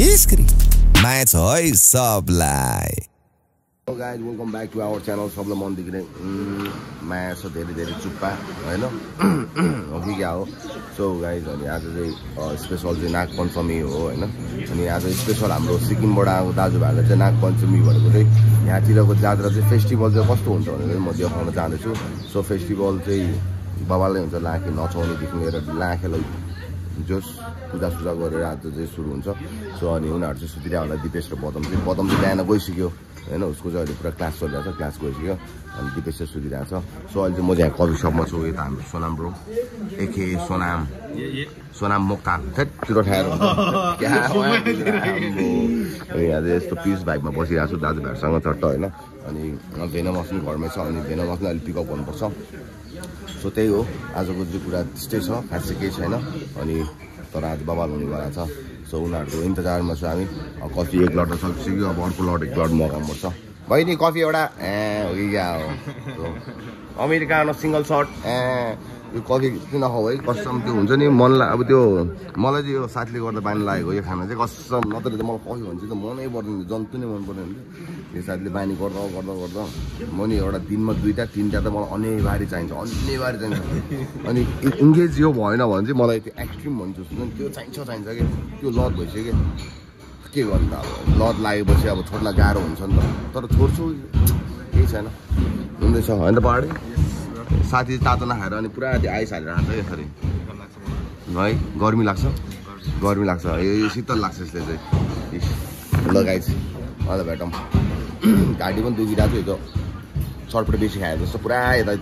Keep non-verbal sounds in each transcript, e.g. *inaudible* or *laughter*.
इस्क्री माया छ है सबलाई guys welcome back to our channel सबलाई मनदेखि नै उम्, माया छ धेरै धेरै चुप्पा होइन हो कि सो गाइज अनि आज चाहिँ स्पेसल चाहिँ नाग पञ्चमी हो होइन अनि आज स्पेसल हाम्रो सिक्किमबाट आएको दाजुभाइलाई चाहिँ नाग पञ्चमी भनेको चाहिँ यहाँतिरको जात्रा चाहिँ फेस्टिभल चाहिँ कस्तो हुन्छ भनेर म देखाउन चाहँदैछु सो फेस्टिभल चाहिँ बबालै हुन्छ लाखे नचाउनेदेखि लिएर लाखेलाई जोस पूजासुजा गरेर आज चाहिँ सुरु हुन्छ। सो अनि उनीहरू चाहिँ सुतिरहेको होला दिपेश र पदम चाहिँ। पदम चाहिँ बिहान गइसक्यो होइन? उसको चाहिँ अहिले पुरा क्लास चलिरहेको छ क्लास गइसक्यो। अनि दिपेश चाहिँ सुतिरहेको छ। सो अहिले चाहिँ म चाहिँ यहाँ कफी सपमा छु यता हाम्रो सोनाम ब्रो एखे सोनाम। सोनाम मोक्तान। त्यतिरो ठाएर *laughs* *laughs* यहाँ चाहिँ यस्तो पिस बाइकमा बसिरहेको छु दाजुभाइहरूसँग चट्ट होइन? अनि भेनमस पनि घरमै छ। अनि भेनमस पनि अलिक पिकअप गर्नुपर्छ सो त्यही हो। आजको चाहिँ कुरा त्यस्तै छ खासै केही छैन। अनि तर आज बबाल हुनेवाला छ। सो उनीहरूको इन्तजारमा छु हामी। कफी एक लट सकिसक्यो अब अर्को लट एक लट मगाउनुपर्छ बहिनी कफी एउटा ए हो अमेरिकानो सिङ्गल सर्ट ए यो कफी किन है? कसम त्यो हुन्छ नि मनलाई अब त्यो मलाई चाहिँ यो साथीले गर्दा बानी लागेको यो खाना चाहिँ। कसम नत्र त मलाई कफी भन्छ त मनै पर्दैन जन्तु नै मन पर्दैन यो साथीले बानी गर्दा गर्दा गर्दा म नि एउटा दिनमा दुईवटा तिनवटा त मलाई अनिवार्य चाहिन्छ अनिवार्य चाहिन्छ। अनि इङ्गेज यो भएन भने चाहिँ मलाई त्यो एक्सट्रिम भन्छु त्यो चाहिन्छ चाहिन्छ कि? त्यो लत भइसक्यो के? गर्नु त अब? लत लागेपछि अब छोड्न गाह्रो हुन्छ नि त। तर छोड्छु केही छैन। हुँदैछ होइन त पहाडी? साथी तातो नखाएर अनि पुरा त्यो आइस हालेर खान्छ यसरी। है गर्मी लाग्छ? गर्मी लाग्छ। यो शीतल लाग्छ यसले चाहिँ। इस, लगाइस अहिले भेटौँ। *clears throat* घाँटी पनि दुखिरहेको थियो त्यो सर्टपट्टि बेसी खायो जस्तो पुरा यता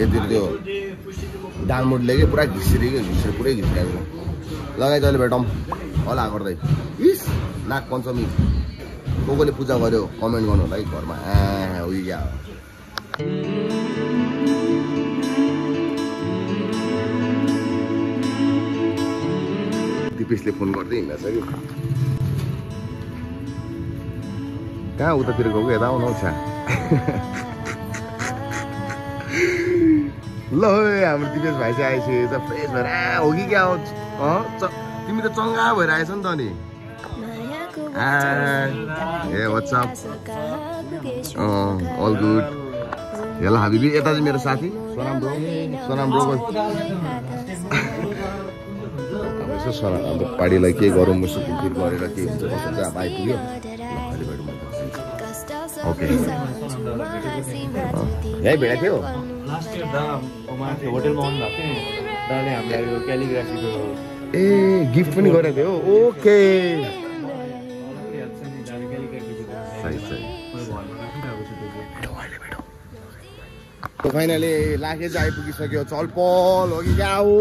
यतिर त्यो डालमुडले कि पुरा घिसिरी कि घिसिरी पुरै घिसिरहेको लगाइ तैँले भेटौँ। होला गर्दै इस नाग पञ्चमी। को कोले पूजा गर्यो? कमेन्ट गर्नु होला है घरमा। आ उयो दिपेशले फोन गर्दै हिँड्दैछ कि कहाँ उतातिर गएको? यता आउनु छ *laughs* ल हाम्रो दिपेश भाइ चाहिँ आइसकेको छ फ्रेस भएर हो कि क्या? हो तिमी त चङ्गा भएर आएछ नि त नि ए what's up all good hello हाबिबी यता चाहिँ मेरो साथी। सोनाम ब्रो। सोनाम ब्रो अब यसो सोना अब पार्टीलाई के गरौँ यसो घुमफिर गरेर के हुन्छ कसो चाहिँ अब आइपुग्यो। ओके। यहीँ भेटेको थियो। ए गिफ्ट पनि गरेको थियो। ओके। फाइनली चाहिँ आइपुगिसक्यो चलपल हो कि क्या हो?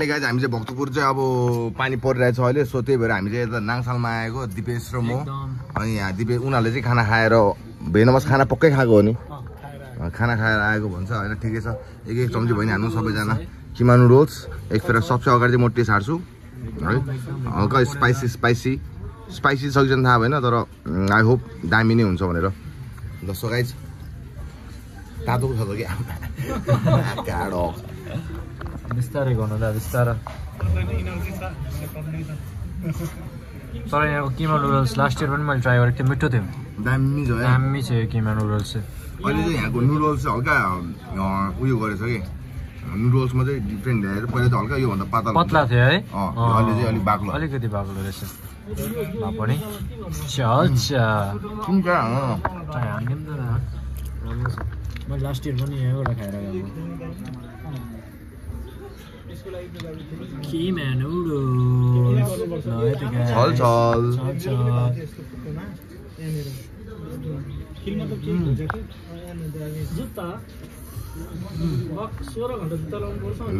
फाइनली गाइज हामी चाहिँ भक्तपुर चाहिँ अब पानी परिरहेछ अहिले। सो त्यही भएर हामी चाहिँ यता नाङसालमा आएको दिपेश र म। अनि यहाँ दिपेश उनीहरूले चाहिँ खाना खाएर भेनमस खाना पक्कै खाएको हो नि? खाना खाएर आएको भन्छ होइन? ठिकै छ। एक एक चम्ची भयो नि हाल्नु सबैजना। किमा नुडल्स एक फेर सबसे अगाडि चाहिँ म टेस्ट हार्छु। है? हल्का स्पाइसी स्पाइसी स्पाइसी छ कि छैन थाहा भएन तर आई होप दामी नै हुन्छ भनेर। सो गाइज तातो छ त क्या? *laughs* गाडो बिस्तारै गर्नु दा बिस्तारै तर यहाँको किमा नुडल्स लास्ट इयर पनि मैले ट्राई गरेको थिएँ मिठो थियो दामी छ है दामी छ यो किमा नुडल्स चाहिँ अहिले चाहिँ यहाँको नुडल्स चाहिँ हल्का उयो गरेछ कि नुडल्समा चाहिँ डिफ्रेन्ट ल्याएर पहिला चाहिँ हल्का योभन्दा पातला पत्ला थियो है अहिले चाहिँ अलिक बाक्लो अलिकति बाक्लो रहेछ पनि त राम्रो छ मैले लास्ट इयर पनि यहाँबाट खाएर गएको छल छल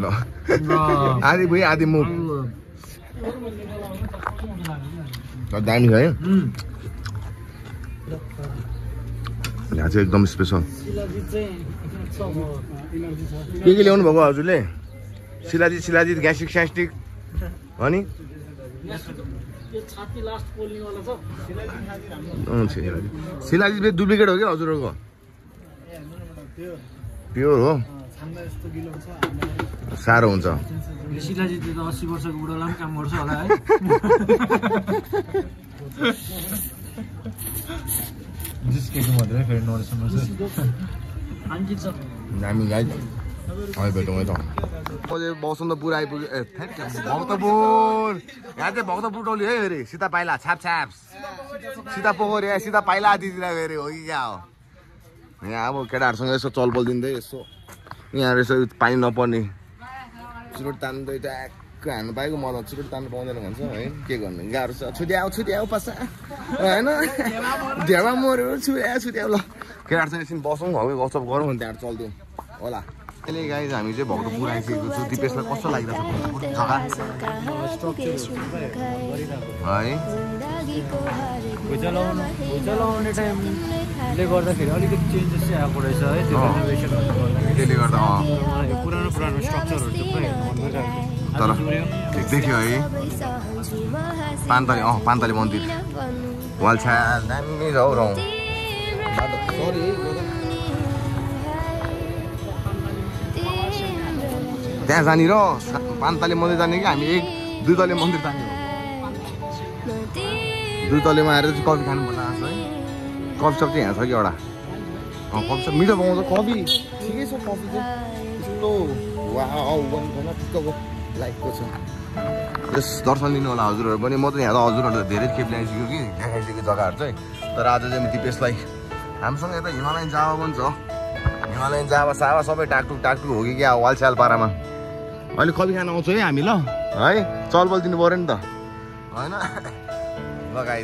ल। आधी भयो आधी मुख दामी है यहाँ चाहिँ एकदम स्पेसल के के ल्याउनु भएको हजुरले शिलाजित शिलाजित ग्यास्ट्रिक स्यास्ट्रिक हो नि शिलाजित फेरि डुप्लिकेट हो क्या हजुरहरूको? प्योर हो? साह्रो हुन्छ। त अस्सी वर्षको बुढोलाई पनि काम गर्छ होला है। जिस्केको मात्रै फेरि नरिसाउनु दामी गाई। अहिले भेटौँ है त म चाहिँ बसन्तपुर आइपुग्यो ए भक्तपुर यहाँ चाहिँ भक्तपुर टोली है अरे सीता पाइला छ्याप छ्याप सीता पोखरी यहाँ सीता पाइला दिदीलाई अरे हो कि क्या हो यहाँ अब केटाहरूसँग यसो चलपल दिँदै यसो यहाँ यसो पानी नपर्ने चुरोट तान्दै ट्याक्क हान्नु पाएको मलाई चुरोट तान्नु पाउँदैन भन्छ है के गर्नु गाह्रो छ छुट्याउ छुट्याउ पसा होइन ढेमा मऱ्यो छुट्याउ छुट्याउ ल केटाहरूसँग एकछिन बसौँ हौ गफसप गरौँ अनि त्यहाँबाट चल्दिउँ होला अहिले गाई हामी चाहिँ भक्तपुर आइसकेको छु। दिपेशलाई कस्तो लागिरहेको छ गर्दाखेरि अलिकति चेन्जेस चाहिँ आएको रहेछ है त्यो त्यसले गर्दा पुरानो पुरानो स्ट्रक्चरहरू थुप्रै तर देख्यो है। पान्तली अँ पान्तली मन्दिर। वाल छ्याल दामी रौँ त्यहाँ जाने र पान्तले मन्दिर जाने कि हामी एक दुई तले मन्दिर जाने हो। दुई तलेमा आएर चाहिँ कफी खानु मन लाग्छ है। कफी सप चाहिँ यहाँ छ कि एउटा? कफी सप मिठो पाउँछ कफी। ठिकै छ कफी चाहिँ। लाइकको छ। यस दर्शन लिनु होला हजुरहरू पनि। म त यहाँ त हजुरहरू धेरै खेप ल्याइसक्यो कि देखाइसकेको जग्गाहरू चाहिँ। तर आज चाहिँ म दिपेशलाई हामीसँग यता हिमालयन जावा पनि छ। हिमालयन जावा सावा सबै टाकटुक टाकटुक हो कि क्या? वाल स्याल पारामा अहिले कफी खान आउँछु है हामी ल। है चलबल दिनु पऱ्यो नि त। होइन? ल गाई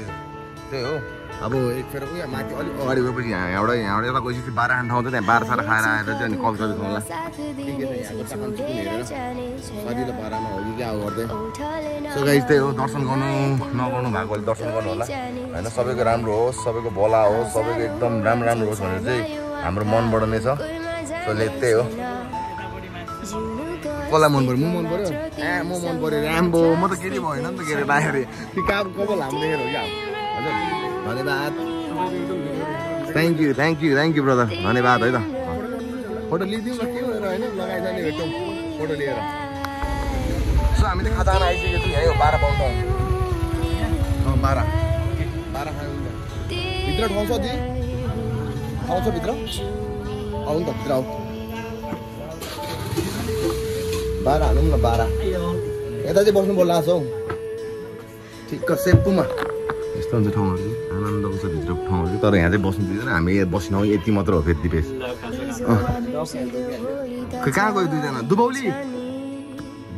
त्यही हो। अब एक फेर उयो माथि अलिक अगाडि गएपछि यहाँ यहाँबाट यहाँबाट यता गएपछि बाह्र आठ ठाउँ छ त्यहाँ बाह्र साह्रो खाएर आएर चाहिँ अनि कफी कफी खाउँला सजिलो पारामा हो कि क्या गर्दै। सो गाइज त्यही हो दर्शन गर्नु नगर्नु भएकोले दर्शन गर्नु होला। होइन सबैको राम्रो होस् सबैको भला होस् सबैको एकदम राम्रो राम्रो होस् भनेर चाहिँ हाम्रो मनबाट नै छ। सो त्यही हो। कसलाई मन पऱ्यो? म मन पऱ्यो। ए म मन पऱ्यो राम्बो म त केटी भएन नि त के अरे बाहिर। त्यो कहाँ कपाल लामो देखेर हो क्या? हजुर धन्यवाद। Thank you thank you thank you brother धन्यवाद है त। फोटो लिइदिउँ न के भनेर होइन? लगाइजाने भेटौँ। फोटो लिएर। सो हामी त खाता खान आइसकेको छौँ। यहीँ हो बाह्र अँ बाह्र। बाह्र खानु भित्र ठाउँ छ दि ठाउँ छ भित्र? आउनु त भित्र आऊ बाह्र हालौँ न बाह्र यता चाहिँ बस्नु बोल्ला हौ ठिक्क सेम्पूमा यस्तो हुन्छ ठाउँहरू चाहिँ आनन्दको छ भित्र ठाउँहरू। तर यहाँ चाहिँ बस्नु दिँदैन हामी बस्नु यति मात्र हो फेरि दिपेश। खै कहाँ गयो दुईजना? दुबौली?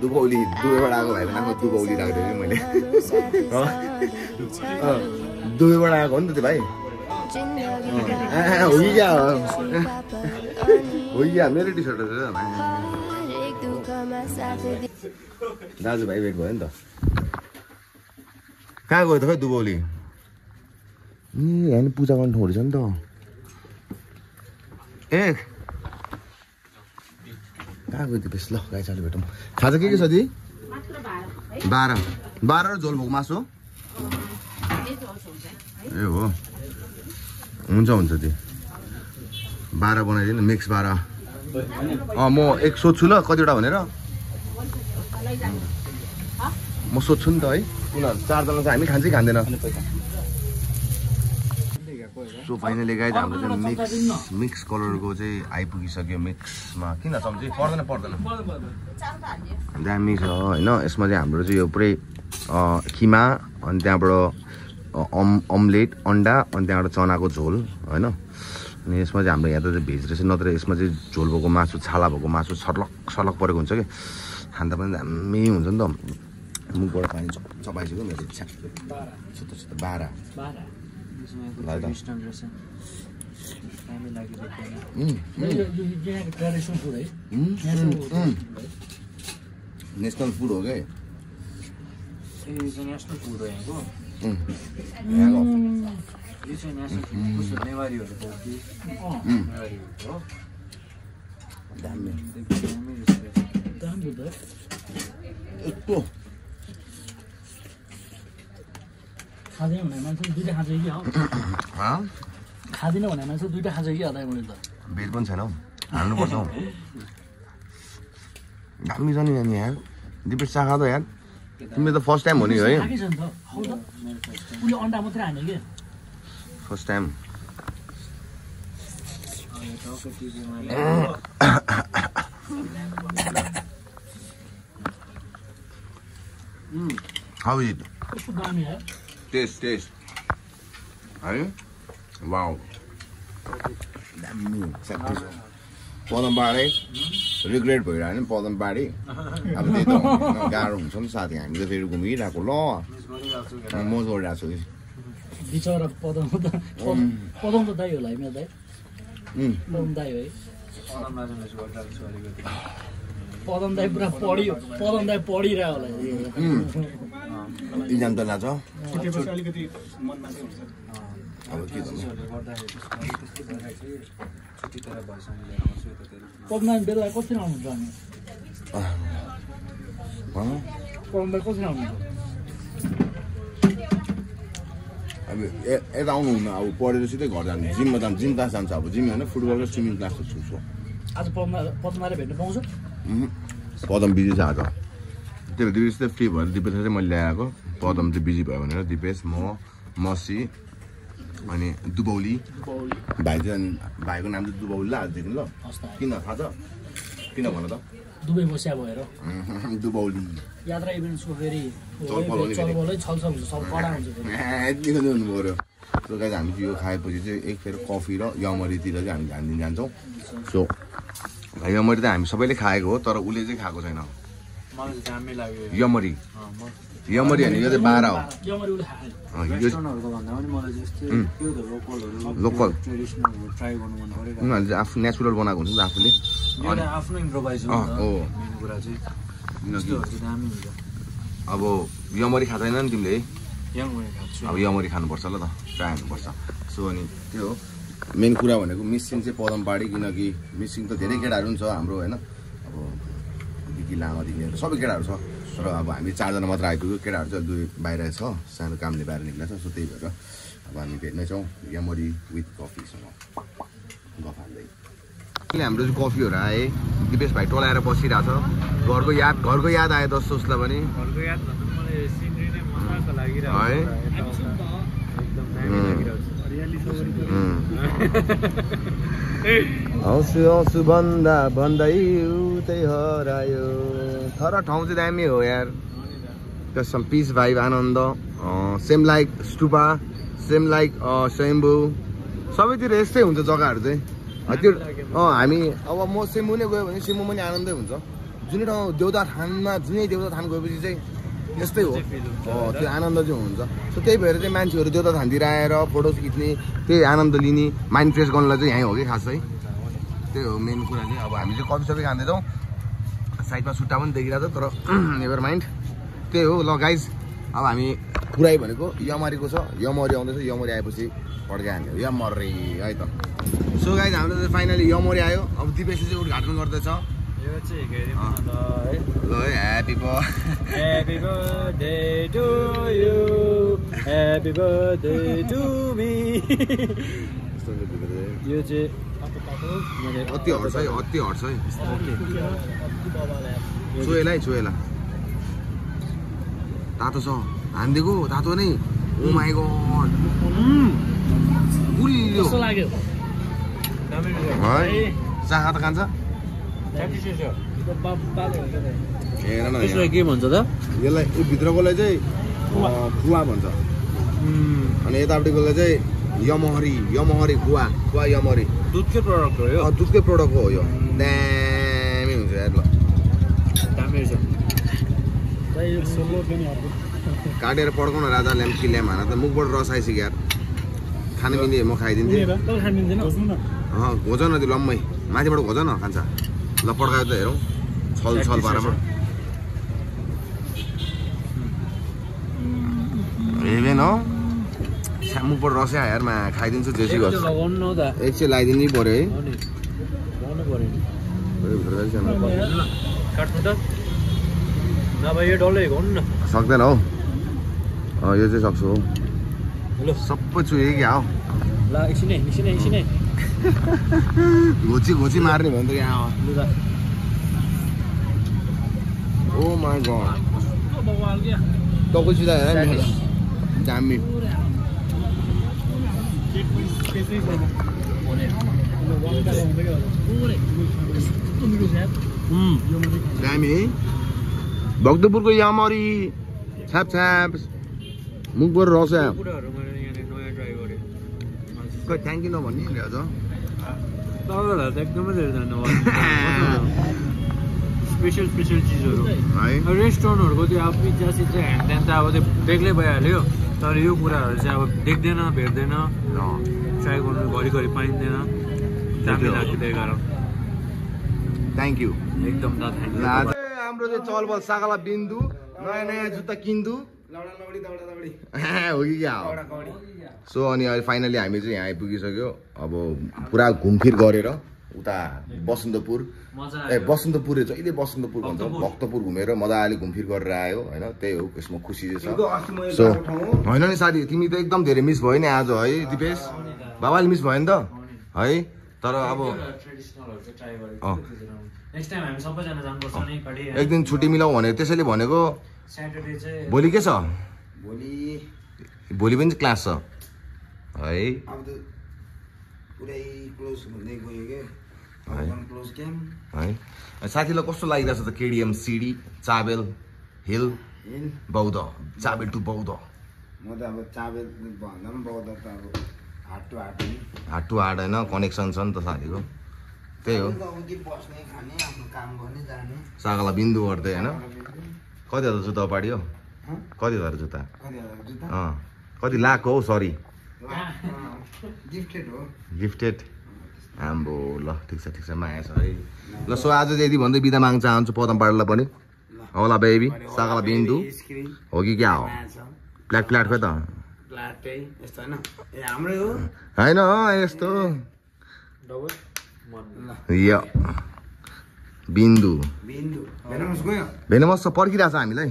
दुबौली दुबईबाट आएको भाइ आएको दुबौली राख्दै थिएँ मैले। दुबईबाट आएको हो नि त त्यो भाइ। हो कि क्या? हो कि क्या? मेरै टी सर्ट साथ दे दाजुभाइ भेट भयो नि त। कहाँ गयो त खै दुबौली? ए यहाँ नि पूजा गर्ने ठाउँहरू छ नि त। ए कहाँ गयो त्यो बेस? ल गाई चालु भेटौँ। खाजा के के छ दि? बाह्र। बाह्र र झोल भएको मासु? ए हो। हुन्छ हुन्छ दि। बाह्र बनाइदिनु मिक्स बाह्र। अँ म एक सोध्छु ल कतिवटा भनेर। म सोध्छु नि त है। उनीहरू चारजना चाहिँ हामी खान्छ खाँदैन। सो फाइनली गाइज हाम्रो चाहिँ मिक्स मिक्स कलरको चाहिँ आइपुगिसक्यो मिक्समा किन सम्झि पर्दैन पर्दैन। दामी छ होइन यसमा चाहिँ हाम्रो चाहिँ यो पुरै किमा अनि त्यहाँबाट अम अम्लेट अन्डा अनि त्यहाँबाट चनाको झोल होइन? अनि यसमा चाहिँ हाम्रो यहाँ त भेज रहेछ नत्र यसमा चाहिँ झोल भएको मासु छाला भएको मासु सर्लक सर्लक परेको हुन्छ कि? खाँदा पनि दामी हुन्छ नि त मुखबाट पानी चप चपाइसक्यो मेरो इच्छा छिटो छिटो बाह्र। नेसनल फुड हो क्या दामी यस्तो खाँदैन भने मान्छे दुइटा खान्छ कि हो हँ? खाँदिनँ भने मान्छे दुइटा खान्छ कि अदा मैले त पनि छैन हौ हाल्नुपर्छ हौ दामी छ नि यहाँ यहाँ दिपेश चाखा त यार तिमी त फर्स्ट टाइम हो नि है उसले अन्डा मात्रै हाने कि फर्स्ट टाइम है वाउ दामी स्याक्टिस पदम बाँडै रिग्रेट भइरहेको नि पदम बाँडी अब त्यही त। गाह्रो हुन्छ नि साथी हामी त फेरि घुमिरहेको ल म जोडिरहेको छु कि बिचरा पदम त पदम- त दाइ होला है मेरो दाइ उम्, पदम दाइ हो पुरा पढियो पढिरहेको होला। इक्जाम त अब के बेला कसरी आउनुहुन्छ कसरी अब यता आउनुहुन्न अब पढेर सिधै घर जानु जिममा जानु जिम क्लास जान्छ। अब जिम होइन फुटबल र स्विमिङ क्लास आज दाइले भेट्नु पाउँछु? पदम बिजी छ आज त्यही भएर दिपेश चाहिँ फ्री भएर दिपेशलाई चाहिँ मैले ल्याएको पदम चाहिँ बिजी भयो भनेर दिपेश म मसी अनि दुबौली भाइ चाहिँ अनि भाइको नाम चाहिँ दुबौली ल आजदेखि ल किन थाहा छ किन भन त दुबई बस्या भएर दुबौली यात्रा फेरि। हुनु पऱ्यो सो गाइज हामी यो खाएपछि चाहिँ एक फेरि कफी र यमरीतिर चाहिँ हामी ध्यान दिन जान्छौँ सो यमरी त हामी सबैले खाएको हो तर उसले चाहिँ खाएको छैन। यमरी। अँ, म यमरी भने यो चाहिँ बाह्र हो। लोकल। उनीहरूले चाहिँ आफू नेचुरल बनाएको हुन्छ नि त आफूले। अब यमरी खाँदैन नि तिमीले। अब यमरी खानुपर्छ ल त ट्राई हान्नुपर्छ सो अनि त्यो हो। मेन कुरा भनेको मिसिङ चाहिँ पदम पाडी किनकि मिसिङ त धेरै केटाहरू पनि छ हाम्रो होइन? अब विकी लामादेखि लिएर सबै केटाहरू छ। तर अब हामी चारजना मात्र आइपुग्यो केटाहरू चाहिँ दुई बाहिर छ। सानो कामले बाहिर निक्लेको छ सो त्यही भएर अब हामी भेट्नेछौँ यमरी विथ कफीसँग। गफ हाल्दै अहिले हाम्रो चाहिँ कफीहरू आए। दिपेश भाइ टोलाएर बसिरहेको छ घरको याद घरको याद आयो जस्तो उसलाई पनि। घरको याद है? आउँछु *laughs* आउँछु भन्दा भन्दै उतै हरायो। तर ठाउँ चाहिँ दामी हो यार। कसम पिस भाइब आनन्द। Same like stupa same like सेम्बु सबैतिर यस्तै हुन्छ जग्गाहरू चाहिँ। त्यो अँ हामी अब म सेम्बु नै गयो भने सेम्बु पनि आनन्दै हुन्छ। जुनै ठाउँ देउता थानमा जुनै देउता थान गएपछि चाहिँ यस्तै हो। त्यो आनन्द चाहिँ हुन्छ। सो त्यही भएर चाहिँ मान्छेहरू देउता थानतिर आएर फोटो खिच्ने त्यही आनन्द लिने माइन्ड फ्रेस गर्नलाई चाहिँ यहीँ हो कि खास। चाहिँ त्यही हो मेन कुरा चाहिँ। अब हामी चाहिँ कफी सबै खाँदैछौँ। साइडमा सुट्टा पनि देखिरहेको छ तर *clears throat* नेभर माइन्ड त्यही हो। ल गाइज अब हामी पुरै भनेको यमरीको छ। यमरी आउँदैछ। यमरी आएपछि पड्का हाल्यो यमरी है त। सो गाइज हाम्रो त फाइनली यमरी आयो। अब दिपेशले चाहिँ उद्घाटन गर्दैछ। है ल है ह्याप्पी ब Happy birthday to you. Happy birthday to me. यो चाहिँ मैले अति हट्छ है अति हट्छ है ओके। चोएला है चोएला तातो छ हानिदिएको तातो नै ओ माई गड गुलियो कस्तो लाग्यो दामी रहेछ। है चाखा त खान्छ हेर। के भन्छ त? यसलाई यो भित्रकोलाई चाहिँ खुवा। भन्छ। अनि यतापट्टिकोलाई चाहिँ यमहरी यमहरी खुवा। खुवा यमहरी। दुधकै प्रडक्ट हो यो? अँ, दुधकै प्रडक्ट हो यो। दामी हुन्छ यार ल। दामी रहेछ खै यो सोलो पनि अर्को काटेर पड्काउन राजा ल्याम कि ल्याम हान त मुखबाट रस आइसक्यो यार। खानु मिल्ने म खाइदिन्थेँ। घोज न। त्यो लम्मै। माथिबाट घोज न खान्छ ल पड्कायो त हेरौँ छल छल पारामा हेभेन हो छ्या, मुखबाट रसै आयो यारमा खाइदिन्छु जेसी गर्छ लगाउनु न हौ त एक चाहिँ लगाइदिनै पऱ्यो है सक्दैन हौ यो चाहिँ सक्छु हौ सबै चुहे क्या हो ल एकछिनै एकछिनै एकछिनै घोची घोची मार्ने भयो नि त यहाँ ओ माई सिधा हेर दामी दामी है भक्तपुरको यामरी छ्याप छ्याप मुखबाट खै थ्याङ्क यू नभन्ने नि अझ तपाईँहरूलाई त एकदमै धेरै धन्यवाद स्पेसल स्पेसल चिजहरू है रेस्टुरेन्टहरूको त्यो अब पिज्जा सिज्जा ह्यान्ड त्यहाँ त अब त्यो बेग्लै भइहाल्यो तर यो कुराहरू चाहिँ अब देख्दैन भेट्दैन ट्राई गर्नु घरिघरि पाइँदैन दामी। लाग्यो त्यही कारण थ्याङ्क यू एकदम दा थ्याङ्क यू हाम्रो चाहिँ चलबल सागाला बिन्दु नयाँ नयाँ जुत्ता किन्दु हो कि क्या हो सो अनि अहिले फाइनली हामी चाहिँ यहाँ आइपुगिसक्यो। अब पुरा घुमफिर गरेर उता बसन्तपुर। मजा ए बसन्तपुर जहिले बसन्तपुर भन्छ। भक्तपुर। भक्तपुर घुमेर मजाले घुमफिर गरेर आयो होइन? त्यही हो यसमा खुसी चाहिँ छ। सो होइन नि साथी तिमी त एकदम धेरै मिस भयो नि आज है दिपेश? बाबाले मिस भयो नि त? है तर अब ट्रेडिसनलहरू चाहिँ ट्राई अँ। गरेको नेक्स्ट टाइम हामी सबैजना जानुपर्छ नि कडी एक दिन छुट्टी मिलाऊ भनेर त्यसैले भनेको। स्याटरडे चाहिँ भोलि के छ? भोलि भोलि पनि क्लास छ। है। अब त पुरै क्लोज हुँदै गयो क्या है। क्लोज क्याम है। साथीलाई कस्तो लागिरहेको छ त केडिएम सिडी चाबेल हिल? बौद्ध। चाबेल टु बौद्ध। म त अब चाबेल भन्दा पनि बौद्ध त अब हाट टु हाट टु हाट होइन कनेक्सन छ नि त साथीको। त्यही हो। सागालाई बिन्दु गर्दै होइन? कति हजार जुत्ता पाड्यो हँ? कति हजार जुत्ता? अँ। कति लाख हो? सरी। गिफ्टेड आम्बो ल ठिक छ ठिक छ माया छ है। ल। सो आज यदि भन्दै बिदा माग्न चाहन्छु पदम पाडलाई पनि। होला बेबी सागाला बिन्दु। हो कि क्या हो? छ। प्ल्याट प्ल्याट खोइ त। प्लाटै होइन। यस्तो। बिन्दु। बिन्दु। भेनामस गयो। भेनमस छ पर्खिरहेको छ हामीलाई।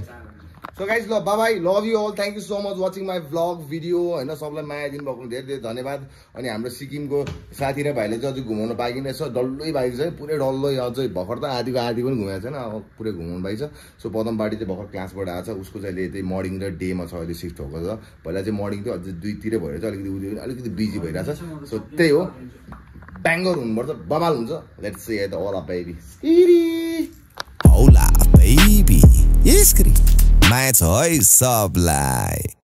सो गाइज ल bye bye love you all thank you so much watching my vlog video होइन सबलाई माया दिनुभएको धेरै धेरै धन्यवाद। अनि हाम्रो सिक्किमको साथी र भाइले चाहिँ अझै घुमाउनु पाइकिन छ डल्लै बाइक छ पुरै डल्लै अझै भर्खर त आधीको आधी पनि घुमाएको छैन। अब पुरै घुमाउनु पाइन्छ। सो पदमपाटी चाहिँ भर्खर क्लासबाट आएको छ। उसको चाहिँ अहिले त्यही मर्निङ र डेमा छ अहिले सिफ्ट भएको छ। पहिला चाहिँ मर्निङ थियो अझै दुईतिरै भएर चाहिँ अलिकति उयो अलिकति बिजी भइरहेछ। सो त्यही हो। ब्याङ्गर हुनुपर्छ बबाल हुन्छ लेट्स से द ओला बेबी baby. Iskri. Mai छ है सबलाई